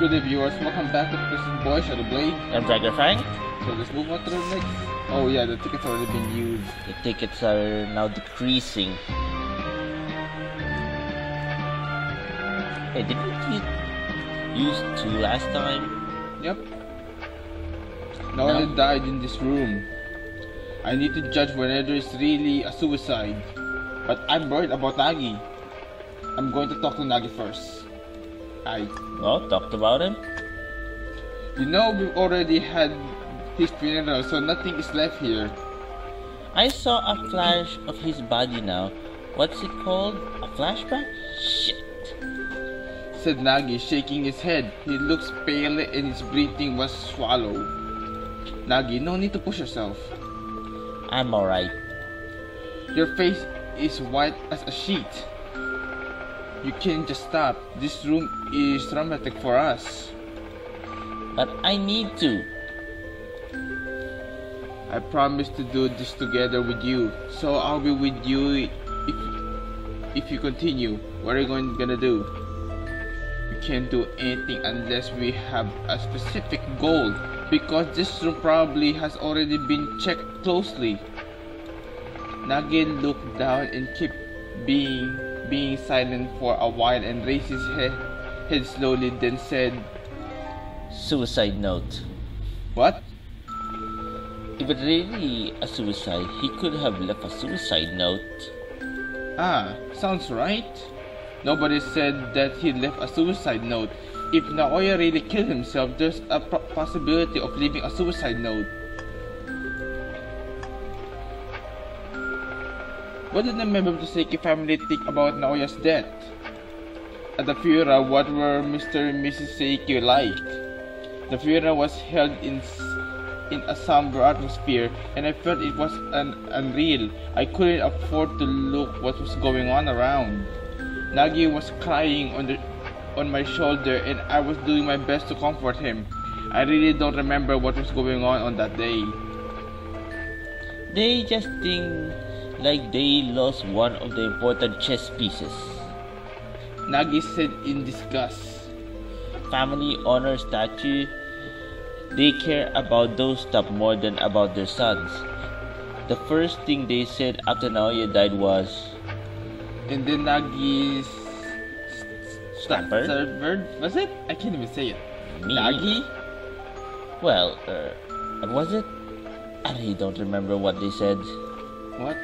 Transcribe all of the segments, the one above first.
Good day viewers, welcome back to Prison Boy Shadow Blade. I'm Dragon Fang. So let's move on to the next. Oh yeah, the tickets already been used. The tickets are now decreasing. Hey, didn't you use two last time? Yep. No one died in this room. I need to judge whether it's really a suicide. But I'm worried about Nagi. I'm going to talk to Nagi first. I. Well, talked about him. You know, we've already had his funeral, so nothing is left here. I saw a flash of his body now. What's it called? A flashback? Shit. Said Nagi, shaking his head. He looks pale and his breathing was swallowed. Nagi, no need to push yourself. I'm alright. Your face is white as a sheet. You can't just stop. This room is traumatic for us. But I need to. I promise to do this together with you. So I'll be with you if if you continue. What are you going gonna do? We can't do anything unless we have a specific goal because this room probably has already been checked closely. Nagi looked down and kept being being silent for a while and raised his head, head slowly then said Suicide note. What? If it really a suicide, he could have left a suicide note. Ah, sounds right. Nobody said that he left a suicide note. If Naoya really killed himself, there's a possibility of leaving a suicide note. What did the member of the Seiki family think about Naoya's death? At the funeral, what were Mr. and Mrs. Seiki like? The funeral was held in in a somber atmosphere, and I felt it was an unreal. I couldn't afford to look what was going on around. Nagi was crying on the on my shoulder, and I was doing my best to comfort him. I really don't remember what was going on on that day. They just think like they lost one of the important chess pieces. Nagi said in disgust. Family honor statue. They care about those stuff more than about their sons. The first thing they said after Naoya died was. And then Nagi's. Stamper? Word? Was it? I can't even say it. Me? Nagi? Well, uh, was it? I really don't remember what they said. What?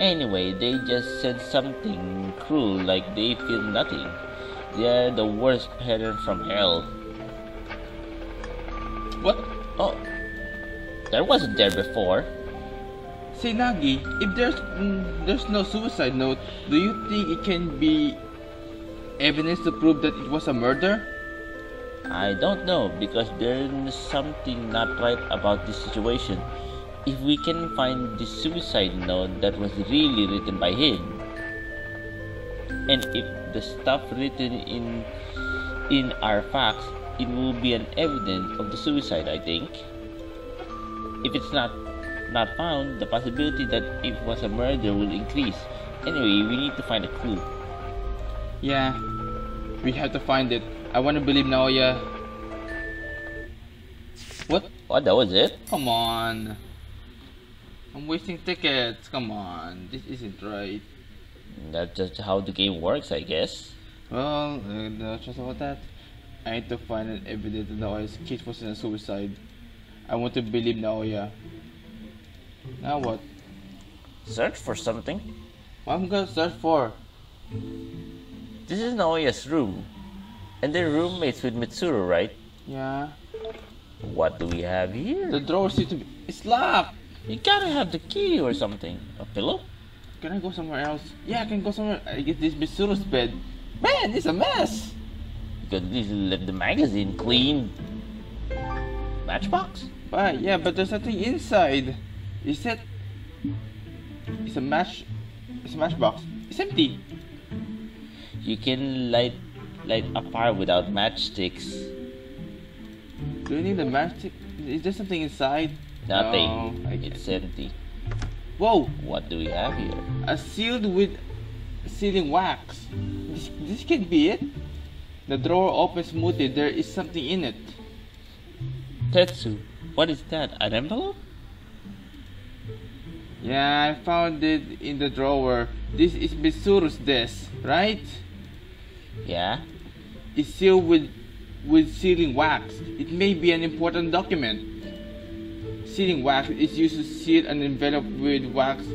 Anyway, they just said something cruel like they feel nothing. They're the worst parent from hell. What? Oh, that wasn't there before. Say Nagi, if there's mm, there's no suicide note, do you think it can be evidence to prove that it was a murder? I don't know because there's something not right about this situation. If we can find the suicide note that was really written by him, and if the stuff written in in our facts, it will be an evidence of the suicide. I think. If it's not not found, the possibility that it was a murder will increase. Anyway, we need to find a clue. Yeah, we have to find it. I want to believe Naoya. What? What? That was it? Come on. I'm wasting tickets. Come on. This isn't right. That's just how the game works, I guess. Well, uh, no trust about that. I need to find an evidence that Naoya's case was in a suicide. I want to believe Naoya. Now what? Search for something. What am I gonna search for? This is Naoya's room. And they're roommates with Mitsuru, right? Yeah. What do we have here? The drawer seems to be. It's locked! You gotta have the key or something. A pillow? Can I go somewhere else? Yeah, I can go somewhere. I get this Mitsuru's bed. Man, it's a mess! You could at least left the magazine clean. Matchbox? But yeah, but there's nothing inside. Is that? It's a match. It's a matchbox. It's empty. You can light light a fire without matchsticks. Do you need a matchstick? Is there something inside? Nothing. No, it's empty. Whoa! What do we have here? A sealed with sealing wax. This, this can't be it. The drawer opens smoothly. There is something in it. Tetsu, what is that? An envelope? Yeah, I found it in the drawer. This is Mitsuru's desk, right? Yeah? It's sealed with with sealing wax. It may be an important document. Sealing wax is used to seal an envelope with wax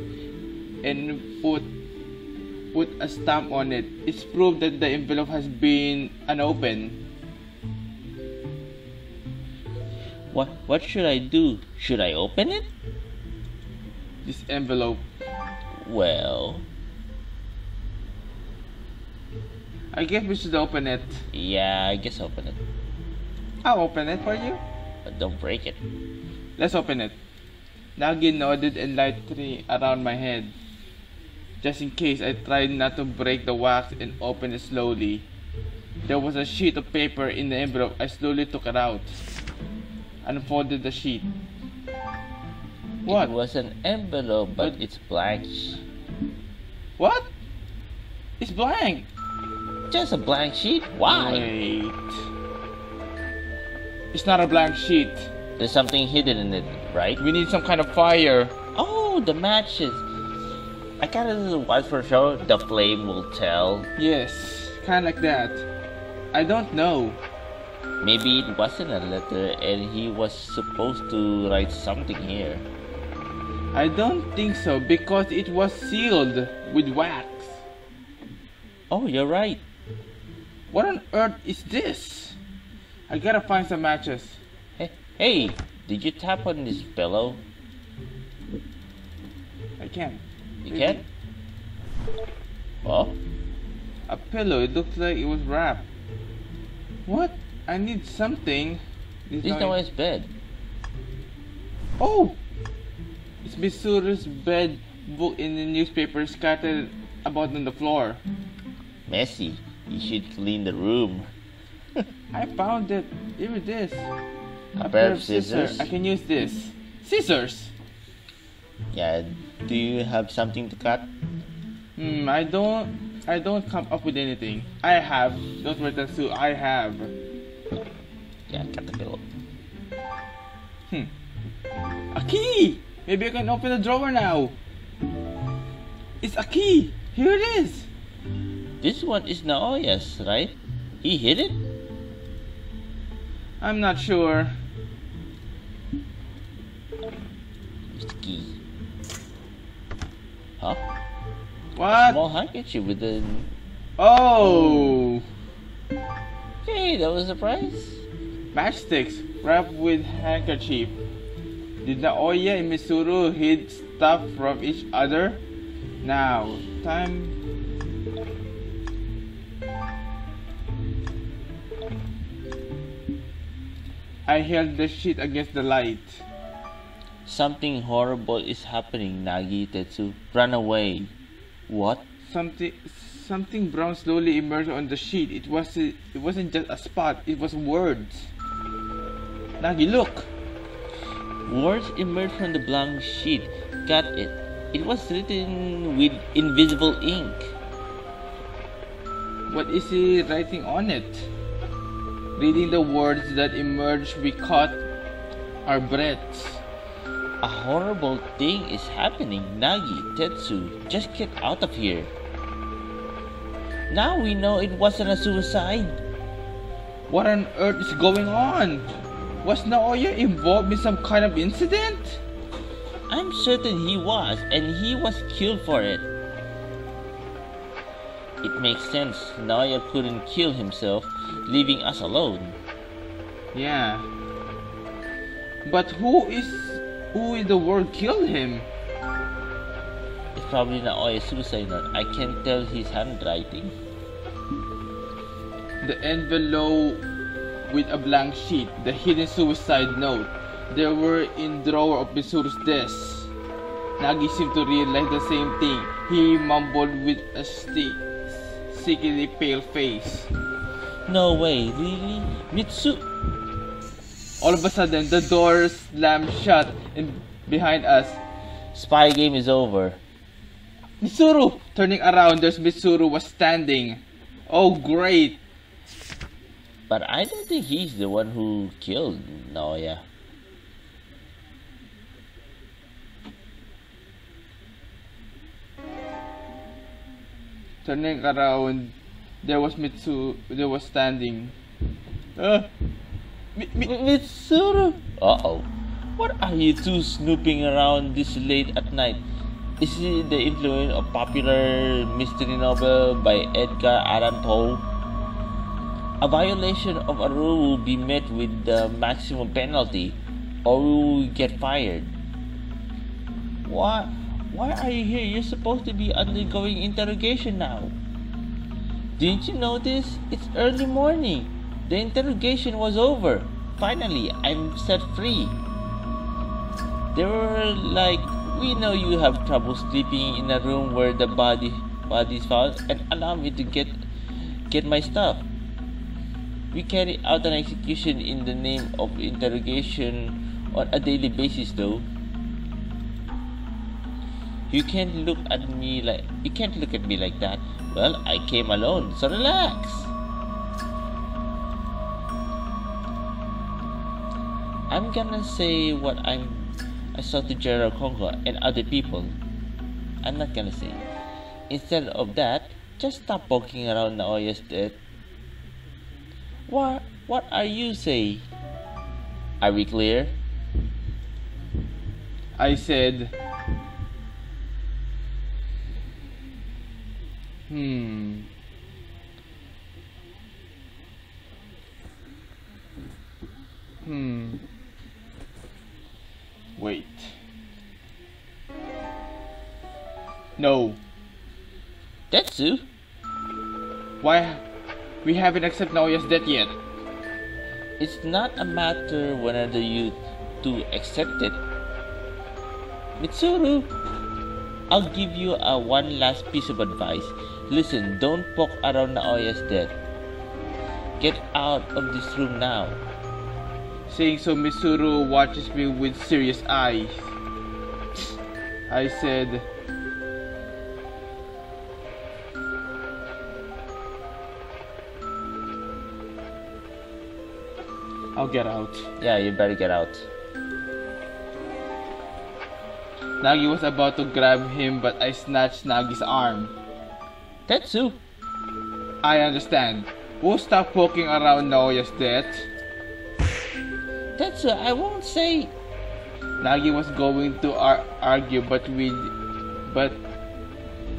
and put put a stamp on it. It's proof that the envelope has been unopened. What what should I do? Should I open it? This envelope. Well, I guess we should open it. yeah, I guess open it. I'll open it for you. But don't break it. Let's open it. Nagi nodded and lightly around my head. Just in case, I tried not to break the wax and open it slowly. There was a sheet of paper in the envelope. I slowly took it out. Unfolded the sheet. What? It was an envelope, but But- it's blank. What? It's blank. Just a blank sheet? Why? Wait. It's not a blank sheet. There's something hidden in it, right? We need some kind of fire. Oh, the matches. I kind of watch for sure the flame will tell. Yes, kind of like that. I don't know. Maybe it wasn't a letter and he was supposed to write something here. I don't think so because it was sealed with wax. Oh, you're right. What on earth is this? I gotta find some matches. Hey, did you tap on this pillow? I can't. You Maybe. can? Oh, A pillow. It looks like it was wrapped. What? I need something. This this not- no one's bed. Oh! It's Mitsuru's bed book in the newspaper scattered about on the floor. Messy. You should clean the room. I found it. Here it is. A pair of scissors. I can use this. Scissors. Yeah. Do you have something to cut? Hmm. I don't. I don't come up with anything. I have. Don't worry, Tatsu. I have. Yeah, cut the pillow. Hmm. A key. Maybe I can open the drawer now. It's a key. Here it is. This one is Naoya's, right? He hid it? I'm not sure. The. Huh? What? Small handkerchief with the. Oh. Hey, that was a surprise. Matchsticks wrapped with handkerchief. Did Naoya and Mitsuru hid stuff from each other? Now, time. I held the sheet against the light. Something horrible is happening, Nagi Tetsu. Run away. What? Something, something brown slowly emerged on the sheet. It wasn't, it wasn't just a spot. It was words. Nagi, look. Words emerged from the blank sheet. Got it. It was written with invisible ink. What is he writing on it? Reading the words that emerged, we caught our breaths. A horrible thing is happening, Nagi Tetsu. Just get out of here. Now we know it wasn't a suicide. What on earth is going on? Was Naoya involved in some kind of incident? I'm certain he was, and he was killed for it. It makes sense. Naoya couldn't kill himself, leaving us alone. Yeah. But who is who in the world killed him? It's probably not a suicide note. I can't tell his handwriting. The envelope with a blank sheet, the hidden suicide note. They were in drawer of Mitsuru's desk. Nagi seemed to realize the same thing. He mumbled with a sickly pale face. No way, really? Mitsu. All of a sudden, the door slammed shut and behind us. Spy game is over. Mitsuru! Turning around, there's Mitsuru was standing. Oh, great! But I don't think he's the one who killed Naoya. Turning around, there was Mitsu. There was standing. Uh, Mi- Mi- Uh oh. What are you two snooping around this late at night? Is it the influence of popular mystery novel by Edgar Allan Poe? A violation of a rule will be met with the maximum penalty, or you will get fired. Why? Why are you here? You're supposed to be undergoing interrogation now. Didn't you notice? It's early morning. The interrogation was over. Finally, I'm set free. They were like, we know you have trouble sleeping in a room where the body is found, and allow me to get get my stuff. We carry out an execution in the name of interrogation on a daily basis, though. You can't look at me like you can't look at me like that. Well, I came alone, so relax. I'm gonna say what I'm I saw to General Congo and other people. I'm not gonna say. Instead of that, just stop poking around Naoya's death. What what are you say? Are we clear? I said. Hmm. No. Tetsu? Why? We haven't accepted Naoya's death yet. It's not a matter whether you to accept it. Mitsuru, I'll give you a one last piece of advice. Listen, don't poke around Naoya's death. Get out of this room now. Saying so, Mitsuru watches me with serious eyes. I said, I'll get out. Yeah, you better get out. Nagi was about to grab him, but I snatched Nagi's arm. Tetsu, I understand. We'll stop poking around Naoya's death. Tetsu, I won't say. Nagi was going to ar- argue, but with, but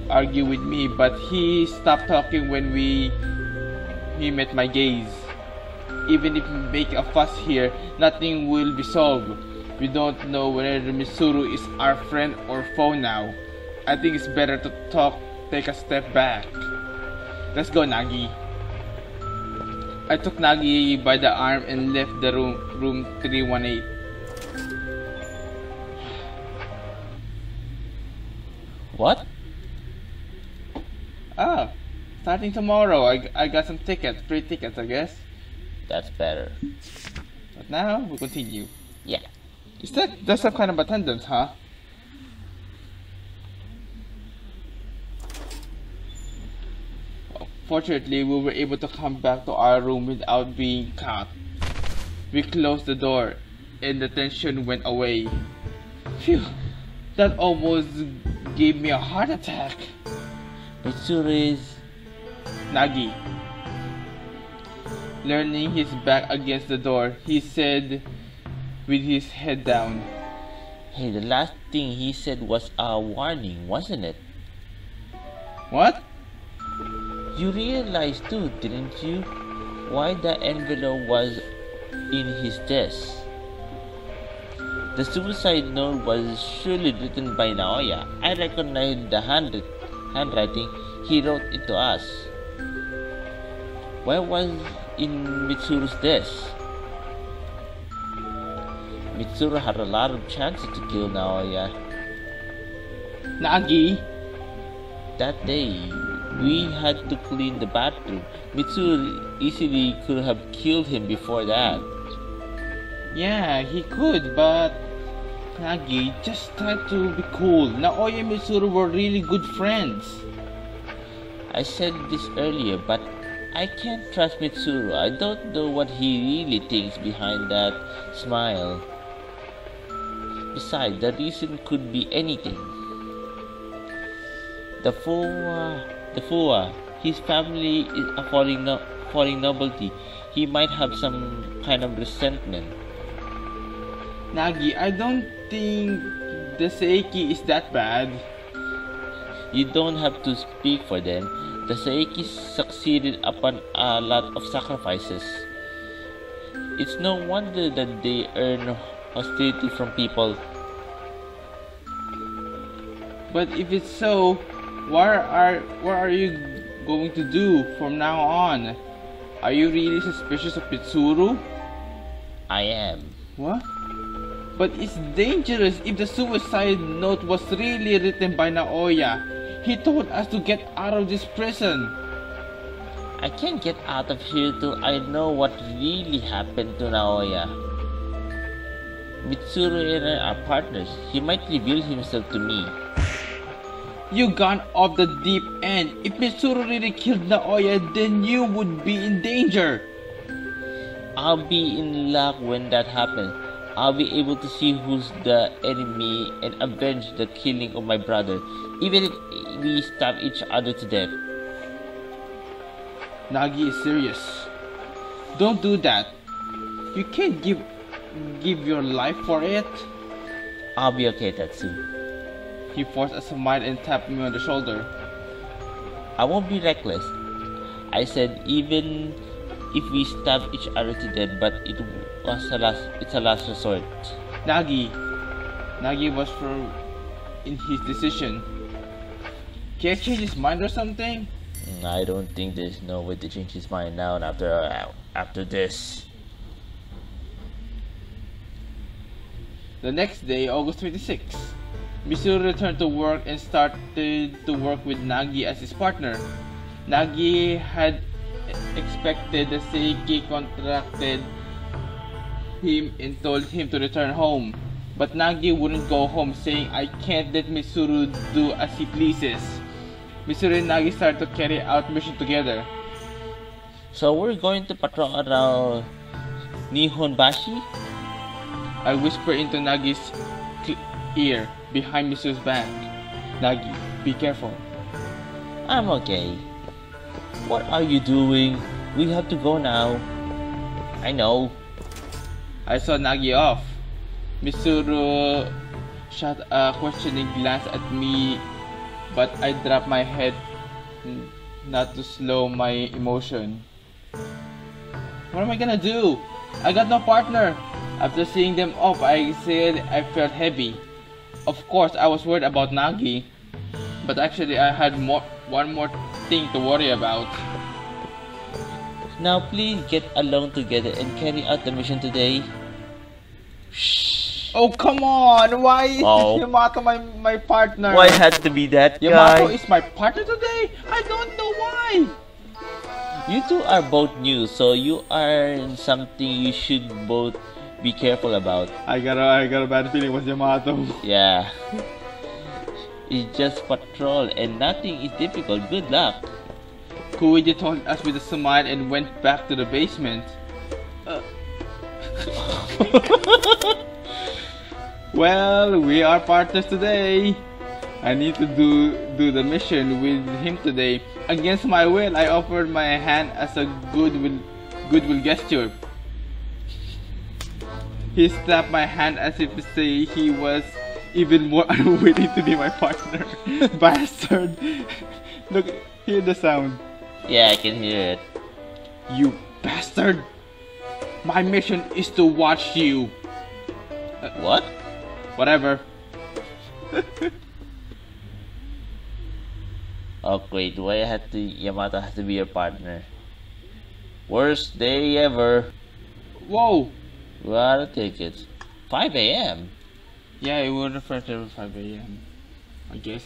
argue with me, but he stopped talking when we he met my gaze. Even if we make a fuss here, nothing will be solved. We don't know whether Mitsuru is our friend or foe now. I think it's better to talk, take a step back. Let's go, Nagi. I took Nagi by the arm and left the room, room 318. What? Ah, starting tomorrow, I, I got some tickets, free tickets, I guess. That's better. But now we continue. Yeah. Is that that's some kind of attendance, huh? Fortunately, we were able to come back to our room without being caught. We closed the door, and the tension went away. Phew, that almost gave me a heart attack. Mitsuru is. Nagi. Leaning his back against the door, he said with his head down, Hey, the last thing he said was a warning, wasn't it? What? You realized too, didn't you? Why the envelope was in his desk. The suicide note was surely written by Naoya. I recognized the hand, handwriting he wrote it to us. Why was in Mitsuru's death. Mitsuru had a lot of chances to kill Naoya. Nagi? That day, we had to clean the bathroom. Mitsuru easily could have killed him before that. Yeah, he could, but Nagi, just try to be cool. Naoya and Mitsuru were really good friends. I said this earlier, but I can't trust Mitsuru. I don't know what he really thinks behind that smile. Besides, the reason could be anything. The Fua, the Fua, his family is a foreign, no, foreign nobility. He might have some kind of resentment. Nagi, I don't think the Seiki is that bad. You don't have to speak for them. The Saikis succeeded upon a lot of sacrifices. It's no wonder that they earn hostility from people. But if it's so, what are what are you going to do from now on? Are you really suspicious of Mitsuru? I am. What? But it's dangerous if the suicide note was really written by Naoya. He told us to get out of this prison. I can't get out of here till I know what really happened to Naoya. Mitsuru and I are partners. He might reveal himself to me. You gone off the deep end. If Mitsuru really killed Naoya, then you would be in danger. I'll be in luck when that happens. I'll be able to see who's the enemy and avenge the killing of my brother, even if we stab each other to death. Nagi is serious. Don't do that. You can't give give your life for it. I'll be okay, Tetsu. He forced a smile and tapped me on the shoulder. I won't be reckless. I said even if we stab each other to death, but it a last it's a last resort. Nagi. Nagi was firm in his decision. Can he change his mind or something? Mm, I don't think there's no way to change his mind now after uh, after this. The next day, August 26, Mitsuru returned to work and started to work with Nagi as his partner. Nagi had expected the Seiki contracted him and told him to return home. But Nagi wouldn't go home, saying, I can't let Mitsuru do as he pleases. Mitsuru and Nagi started to carry out mission together. So we're going to patrol around Nihonbashi? I whisper into Nagi's ear behind Mitsuru's back. Nagi, be careful. I'm okay. What are you doing? We have to go now. I know. I saw Nagi off. Mitsuru uh, shot a questioning glance at me, but I dropped my head not to slow my emotion. What am I gonna do? I got no partner. After seeing them off, I said I felt heavy. Of course, I was worried about Nagi, but actually I had more one more thing to worry about. Now please get along together and carry out the mission today. Shh. Oh come on! Why Oh. is Yamato my my partner? Why had to be that Yamato guy? is my partner today? I don't know why! You two are both new, so you are something you should both be careful about. I got a, I got a bad feeling with Yamato. Yeah. It's just patrol and nothing is difficult. Good luck. Koichi told us with a smile and went back to the basement. Uh. well, we are partners today. I need to do do the mission with him today. Against my will, I offered my hand as a goodwill goodwill gesture. He slapped my hand as if to say he was even more unwilling to be my partner. Bastard! Look, hear the sound. Yeah, I can hear it. You bastard! My mission is to watch you. Uh, what? Whatever. Oh do I have to Yamato has to be your partner? Worst day ever. Whoa! What a ticket. 5 a.m. Yeah, it would refer to 5 a.m. I guess.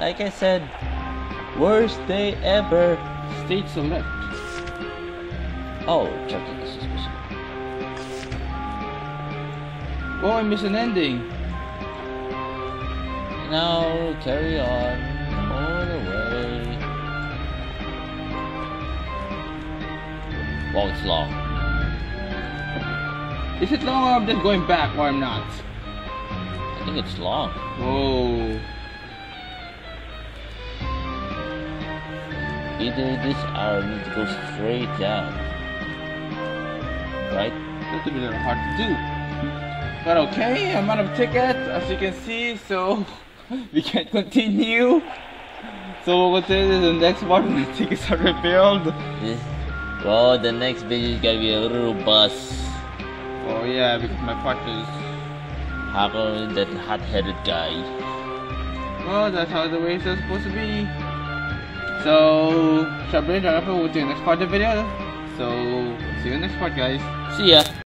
Like I said, worst day ever. State select. Oh, checking the suspicion. Oh, I missed an ending. Now carry on all the way. Well, it's long. Is it long or I'm just going back or I'm not? I think it's long. Whoa. Either this or I need to go straight down. Right? That's a bit hard to do. But okay, I'm out of tickets as you can see, so we can continue. So we'll continue to the next one when the tickets are. This, well, the next video is gonna be a little bus. Oh yeah, because my partner is How come that hot-headed guy? Well, that's how the race is supposed to be. So, Shabri, we'll see you next part of the video. So, see you in the next part, guys. See ya.